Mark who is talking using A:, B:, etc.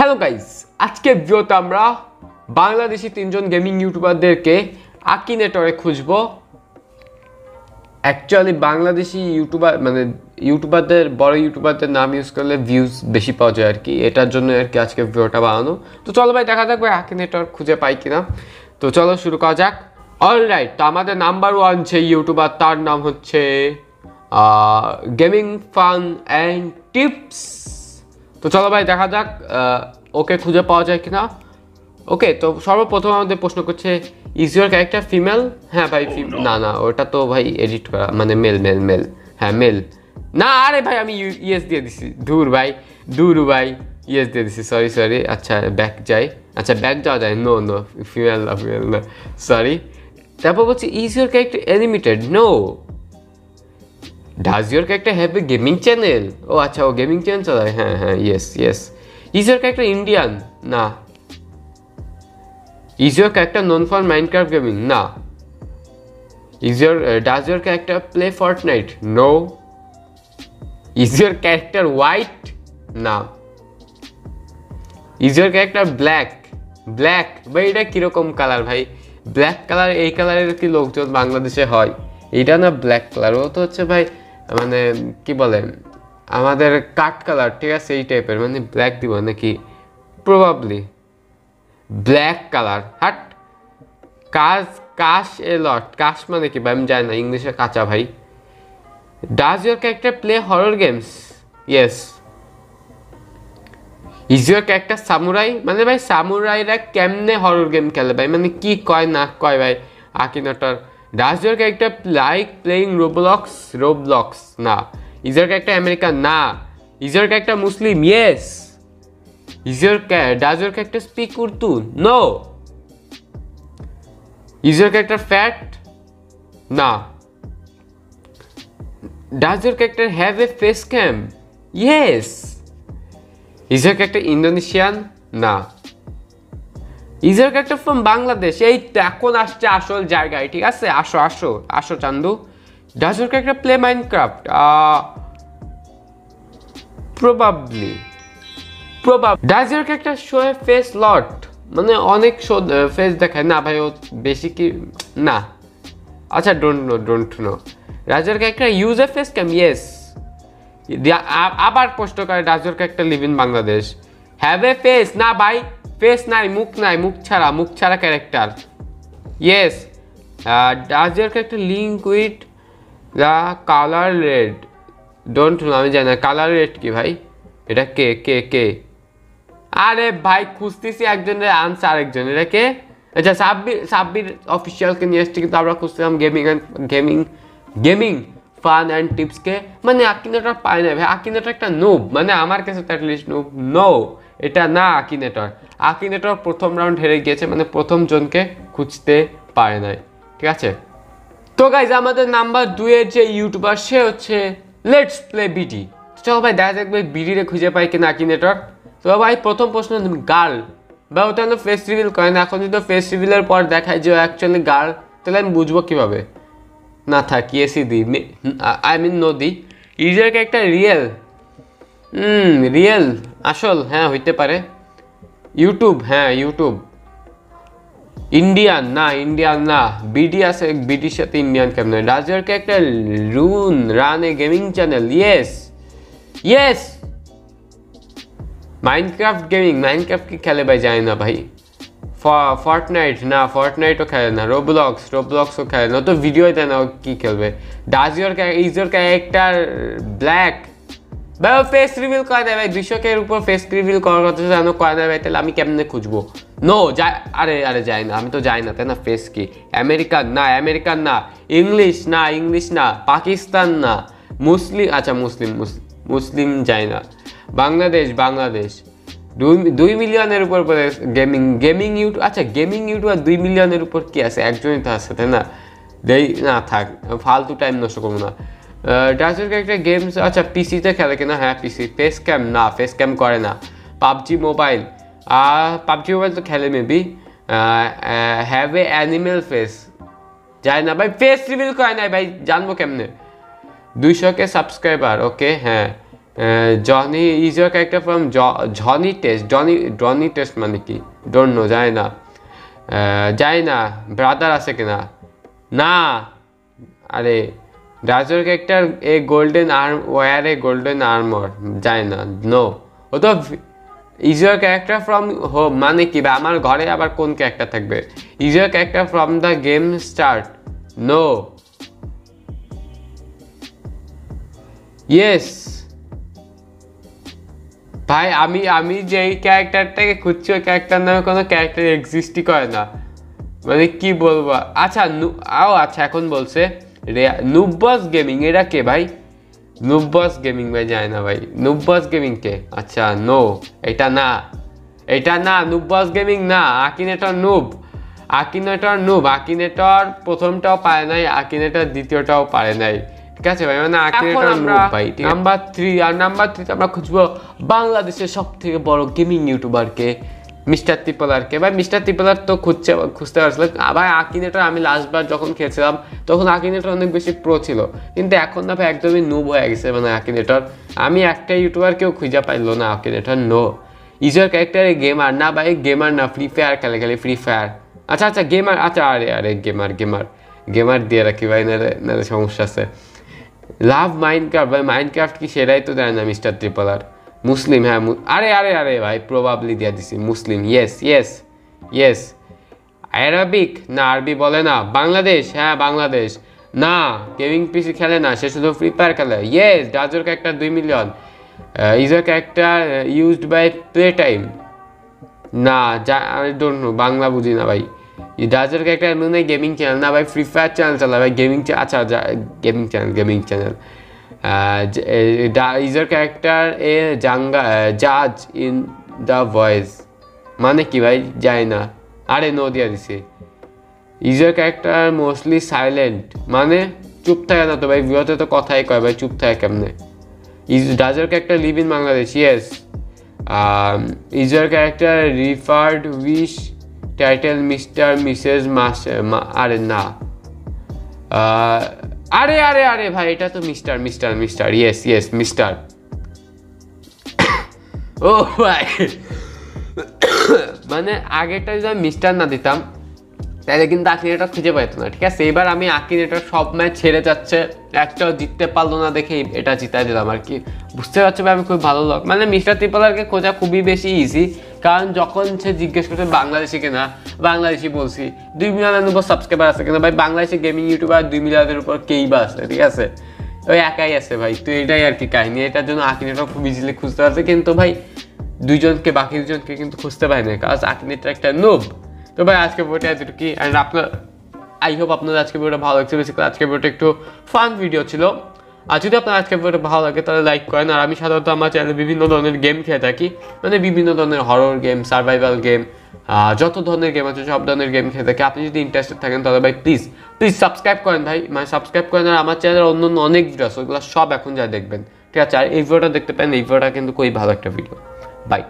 A: Hello guys আজকে ভিডিওতে আমরা বাংলাদেশি তিনজন গেমিং ইউটিউবারদেরকে আকিনেটরে খুঁজবো। অ্যাকচুয়ালি বাংলাদেশি ইউটিউবার মানে ইউটিউবারদের বড় ইউটিউবারদের নাম ইউজ করলে ভিউজ বেশি পাওয়া যায় আর কি। এটার জন্য আর কি আজকে ভিডিওটা বানানো। তো চলো ভাই, দেখা যাক ভাই নেটওয়ার্ক খুঁজে পাই কিনা। তো চলো শুরু করা যাক। অলরাইট তো আমাদের নাম্বার ওয়ান যে ইউটিউবার তার নাম হচ্ছে গেমিং ফান অ্যান্ড টিপস তো চলো ভাই দেখা যাক ওকে খুঁজে পাওয়া যায় কিনা। ওকে তো সর্বপ্রথম আমাদের প্রশ্ন করছে ইজ ইউর ক্যারেক্টার ফিমেল হ্যাঁ ভাই ফি- না না ওটা তো ভাই এডিট করা মানে মেল মেল মেল হ্যাঁ মেল না আরে ভাই আমি ইয়েস দিয়ে দিছি। দূর ভাই দূর ভাই ইয়েস দিয়ে দিছি সরি সরি আচ্ছা ব্যাক যাই। আচ্ছা ব্যাক যাওয়া যায় নো নো ফিমেল না ফিমেল না সরি তারপর বলছি is your character animated no does your character have a gaming channel ও আচ্ছা ও গেমিং চ্যানেল চালায়। হ্যাঁ হ্যাঁ yes yes is your character Indian না। Is your character known for Minecraft gaming না। Is your does your character play Fortnite no is your character white না। Is your character black black ভাই, এটা কীরকম colour ভাই? Black colour এই কালারের কি লোকজন বাংলাদেশে হয়? এটা না ব্ল্যাক কালার ও তো হচ্ছে ভাই মানে কি বলে, আমাদের কাঠ কালার, ঠিক আছে, এই টাইপের মানে ব্ল্যাক দিব নাকি? Probably black colour, hat! কাজ, কাশ এ লট কাশ মানে কি ভাই? আমি জানি না, ইংলিশে কাঁচা ভাই। Does your character play horror games yes is your character samurai মানে ভাই সামুরাইরা কেমনে হরর গেম খেলে ভাই? মানে কি কয়, না কয় ভাই? Akinator does your character like playing Roblox Roblox না ইজ ইউর ক্যারেক্টার আমেরিকান না is your character Muslim yes is your your character speak Urdu no is your character fat না does your character have a face cam yes is your character Indonesian না is your character from Bangladesh, এই তো এখন আসছে আসল জায়গায়, ঠিক আছে? আসো আসো আসো Chandu. Does your character play Minecraft probably probably does your character show a face lot মানে অনেক শো ফেস দেখায়। না ভাই, ও বেশি কি, না। আচ্ছা ডোন্ট নো ডোন্ট নো রাজার character use a face cam yes আবার প্রশ্ন করে ডাজর একটা live in Bangladesh have a face না ভাই ফেস নাই, মুখ নাই, মুখ ছাড়া মুখ ছাড়া ক্যারেক্টার ইয়েস ডাজর একটা link with the colour red don't know আমি জানি না কালার রেড কি ভাই? এটা কে কে কে? আরে ভাই, খুঁজতেছি একজনের আনসার আরেকজন, এটা কে? আচ্ছা সাব্বির সাব্বির অফিসিয়ালকে নিয়ে এসছি কিন্তু আমরা খুঁজছিলাম gaming and gaming gaming fun and টিপসকে মানে আকিনেটর পায় না ভাই আকিনেটর একটা নোব মানে আমার কাছে তো অ্যাটলিস্ট নোব নো এটা না আকিনেটর আকিনেটর প্রথম রাউন্ড হেরে গিয়েছে মানে প্রথম জনকে খুঁজতে পারে নাই। ঠিক আছে? তো গাইজ আমাদের নাম্বার দুয়ের যে ইউটিউবার সে হচ্ছে লেটস প্লে বিডি চলো ভাই, দেখা ভাই বিডিরে খুঁজে পাই কিনা আকিনেটর তো ভাই, প্রথম প্রশ্ন গার্ল বা ওটা না ফেস রিভিল করে না। এখন যদি ফেস রিভিলের পর দেখায় যে অ্যাকচুয়ালি গার্ল তাহলে আমি বুঝব কীভাবে? না থাক ইয়েসি দি আই মিন নদী দি ইউজার একটা রিয়েল রিয়েল আসল হ্যাঁ হইতে পারে। ইউটিউব হ্যাঁ ইউটিউব ইন্ডিয়ান না ইন্ডিয়ান না বিডি আছে বিডির সাথে ইন্ডিয়ান কেমন রাজারকে একটা রুন run gaming channel yes yes Minecraft gaming Minecraft কি খেলে ভাই? যায় না ভাই। ফর্টনাইট না ফর্টনাইটও খেলে না রোবলক্স রোবলক্সও খেলে না তো ভিডিও দেয় না কি খেলবে। Does your is your character black ভাই ফেস রিভিল করে দেয় ভাই দুইশো উপর ফেস রিভিল করার কথা যেন করে দেয় ভাই তাহলে আমি কেমনে খুঁজবো? নো যাই, আরে আরে, যাই না, আমি তো যাই না, তাই না ফেস কি? আমেরিকান না আমেরিকান না ইংলিশ না ইংলিশ না পাকিস্তান না মুসলিম আচ্ছা মুসলিম মুসলিম যায় না বাংলাদেশ বাংলাদেশ দুই দুই মিলিয়নের উপর গেমিং গেমিং ইউটিউব আচ্ছা গেমিং ইউটিউবার দুই মিলিয়নের উপর কি আছে? একজনই তো আছে, তাই না? দেই না, থাক, ফালতু টাইম নষ্ট করব না। ডাজের একটা গেমস আচ্ছা পিসিতে খেলে কিনা হ্যাঁ পিসি ফেস ক্যাম না ফেস ক্যাম করে না পাবজি মোবাইল পাবজি মোবাইল তো খেলে maybe have a animal face যায় না ভাই ফেস রিভিল করে নাই ভাই জানব কেমনে দুইশো কে সাবস্ক্রাইবার ওকে হ্যাঁ Johnny is your character from Johnny Test Johnny Johnny Test মানে কি ডোন্ট নো যায় না যায় না ব্রাদার আছে কিনা না আরে রাজুর character a golden armour a golden armour যায় না নো ও তো ইজ ক্যারেক্টার ফ্রম হোম মানে কি বা আমার ঘরে আবার কোন ক্যারেক্টার থাকবে? Is character from the game start no yes ভাই, আমি আমি যেই ক্যারেক্টারটাকে খুঁজছি, ওই ক্যারেক্টার নামে কোনো ক্যারেক্টার এক্সিস্টই করে না। মানে কি বলব? আচ্ছা আও আচ্ছা এখন বলছে। নুব্বস গেমিং এটা কে ভাই? নুব্বস গেমিং ভাই যায় না ভাই। নুব্বস গেমিং কে? আচ্ছা নো এটা না। এটা না নুব্বস গেমিং না Akinator noob Akinator noob Akinator প্রথমটাও পারে নাই আকিনেটর দ্বিতীয়টাও পারে নাই। ঠিক আছে ভাই মানে আকিনেটর নুব ভাই নাম্বার থ্রি আর নাম্বার থ্রিতে আমরা খুঁজবো বাংলাদেশের সব থেকে বড় গেমিং ইউটিউবারকে মিস্টার ত্রিপলারকে ভাই, মিস্টার ত্রিপলার তো খুঁজছে, খুঁজতে পারছিল ভাই, আকিনেটার আমি লাস্টবার যখন খেলছিলাম, তখন আকিনেটার অনেক বেশি প্রো ছিল। কিন্তু এখন না ভাই, একদমই নুব হয়ে গেছে মানে আকিনেটর। আমি একটা ইউটিউবার কেউ খুঁজে পাইলো না আকিনেটার নো ইজার ক্যারেক্টারে গেমার না ভাই গেমার না ফ্রি ফায়ার খেলে খেলে ফ্রি ফায়ার আচ্ছা আচ্ছা গেমার আচ্ছা আরে আরে গেমার গেমার গেমার দিয়ে রাখি ভাই, নাহলে নাহলে সমস্যা আছে। লাভ মাইনক্রাফট ভাই মাইনক্রাফট কি সেটাই তো দেয় না মিস্টার ত্রিপলার মুসলিম হ্যাঁ আরে আরে আরে ভাই প্রবাবলি দিয়ে দিছি Muslim yes yes yes Arabic না, আরবি বলে না। বাংলাদেশ? হ্যাঁ বাংলাদেশ। না গেমিং পিসি খেলে না, সে শুধু ফ্রি ফায়ার খেলে। ইয়েস ডাজর ক্যারেক্টার দুই million is your character used by play time না, যা ডোন্ট নো বাংলা বুঝি না ভাই। ডাজের একটা এমন গেমিং চ্যানেল না ভাই ফ্রি ফায়ার চ্যানেল চালা ভাই গেমিং আচ্ছা gaming channel gaming channel is your character a জাঙ্গা জাজ ইন দ্য ভয়েস মানে কি ভাই? যায় না। আরে নো দিয়া দিছে। ইজার ক্যারেক্টার মোস্টলি সাইলেন্ট মানে চুপ থাকে না তো ভাই? ভিওতে তো কথাই কয় ভাই, চুপ থাকে কেমনে? Is does your character live in Bangladesh yes is your character referred with title mister missus miss আরে, না। আরে আরে আরে ভাই, এটা তো mister mister mister yes yes mister ও ভাই। মানে আগেরটা যদি আমি মিস্টার না দিতাম, তাহলে কিন্তু আকিনেটা খুঁজে পাইতো না, ঠিক আছে? এবার আমি আকিনেটা সব ম্যাচ ছেড়ে যাচ্ছে, একটাও জিততে পারল না দেখে এটা জিতাই দিলাম আর কি। বুঝতে পারছ আমি খুব ভালো লাগ মানে মিস্টার ত্রিপলারকে খোঁজা খুবই বেশি ইজি কারণ যখন সে জিজ্ঞেস করছে বাংলাদেশি কিনা, বাংলাদেশি বলছি, দুই মিলিয়নের উপর সাবস্ক্রাইবার আছে কিনা, ভাই, বাংলাদেশি গেমিং ইউটিউবার দুই মিলিয়নের উপর কেই বা আছে, ঠিক আছে? ওই একাই আছে ভাই, তো এটাই আর কি কাহিনী, এটার জন্য আকিনেটা খুব ইজিলি খুঁজতে পারছে, কিন্তু ভাই, দুইজনকে, বাকি দুজনকে কিন্তু খুঁজতে পারি না কারণ আকিনেটা একটা নোব তো ভাই আজকে ভিডিওটা এতটুকু অ্যান্ড আপনার আই হোপ আপনাদের আজকে ভিডিওটা ভালো লাগছে বেসিক্যালি আজকে ভিডিওটা একটু ফান ভিডিও ছিল। আর যদি আপনার আজকে ভিডিওটা ভালো লাগে, তাহলে লাইক করেন। আর আমি সাধারণত আমার চ্যানেলে বিভিন্ন ধরনের গেম খেলে থাকি। মানে বিভিন্ন ধরনের হরর গেম সার্ভাইভাল গেম যত ধরনের গেম আছে, সব ধরনের গেম খেলে থাকি। আপনি যদি ইন্টারেস্টেড থাকেন, তাহলে ভাই প্লিজ প্লিজ সাবস্ক্রাইব করেন ভাই। মানে সাবস্ক্রাইব করেন, আর আমার চ্যানেলের অন্য অন্য অনেক ভিডিও আছে, ওগুলো সব এখন যা দেখবেন। ঠিক আছে? আর এই ভিডিওটা দেখতে পারেন, এই ভিডিওটা কিন্তু খুবই ভালো একটা ভিডিও বাই